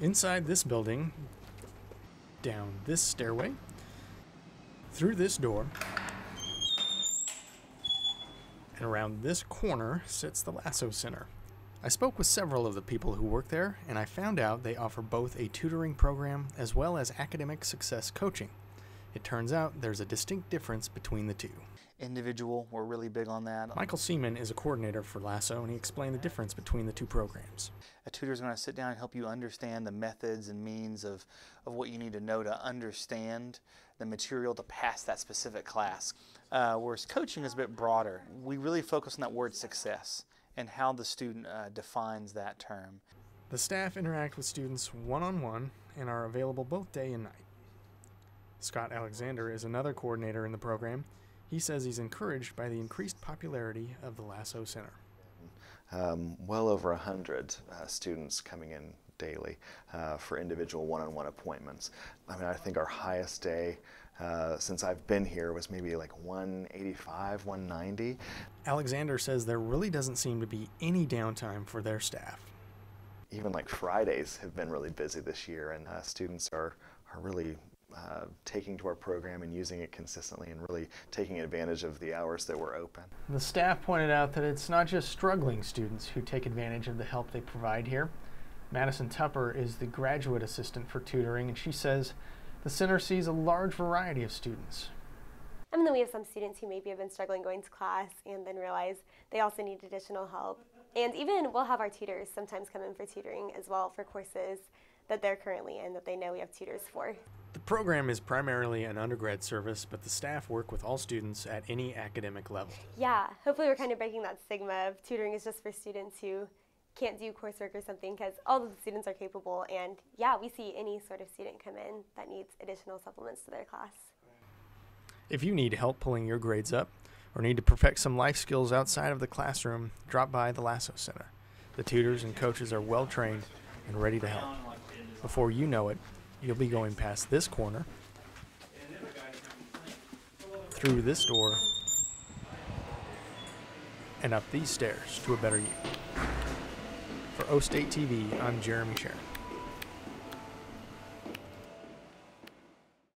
Inside this building, down this stairway, through this door, and around this corner sits the Lasso Center. I spoke with several of the people who work there, and I found out they offer both a tutoring program as well as academic success coaching. It turns out there's a distinct difference between the two. Individual, we're really big on that. Michael Seaman is a coordinator for Lasso, and he explained the difference between the two programs. A tutor is going to sit down and help you understand the methods and means of, of what you need to know to understand the material to pass that specific class. Uh, whereas coaching is a bit broader. We really focus on that word success and how the student uh, defines that term. The staff interact with students one on one and are available both day and night. Scott Alexander is another coordinator in the program. He says he's encouraged by the increased popularity of the Lasso Center. Um, well over 100 uh, students coming in daily uh, for individual one-on-one appointments. I mean, I think our highest day uh, since I've been here was maybe like 185, 190. Alexander says there really doesn't seem to be any downtime for their staff. Even like Fridays have been really busy this year, and uh, students are, are really uh, taking to our program and using it consistently and really taking advantage of the hours that we're open. The staff pointed out that it's not just struggling students who take advantage of the help they provide here. Madison Tupper is the graduate assistant for tutoring, and she says the center sees a large variety of students. And then we have some students who maybe have been struggling going to class and then realize they also need additional help. And even we'll have our tutors sometimes come in for tutoring as well for courses that they're currently in that they know we have tutors for. The program is primarily an undergrad service, but the staff work with all students at any academic level. Yeah, hopefully we're kind of breaking that stigma of tutoring is just for students who can't do coursework or something because all of the students are capable and yeah, we see any sort of student come in that needs additional supplements to their class. If you need help pulling your grades up or need to perfect some life skills outside of the classroom, drop by the Lasso Center. The tutors and coaches are well trained and ready to help. Before you know it, you'll be going past this corner, through this door, and up these stairs to a better you. For O State TV, I'm Jerimy Sherin.